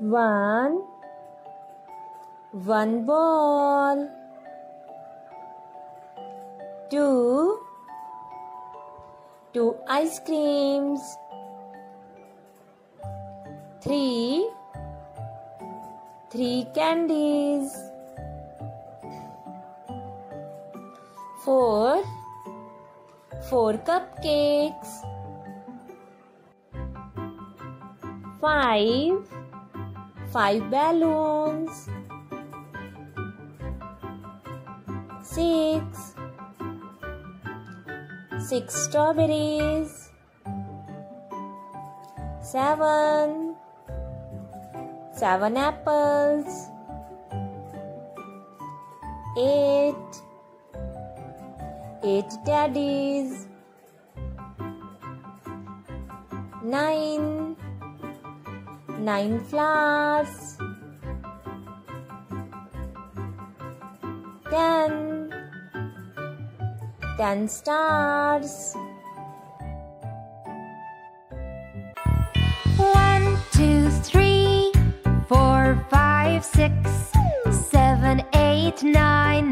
One. One ball. Two. Two ice creams. Three. Three candies. Four. Four cupcakes. Five. Five balloons. Six. Six strawberries. Seven. Seven apples. Eight. Eight teddies. Nine. Nine flowers. Ten. Ten stars. One, two, three, four, five, six, seven, eight, nine,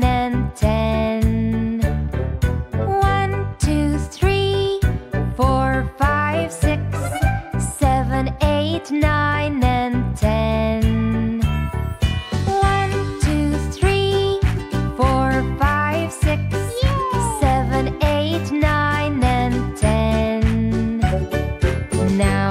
now.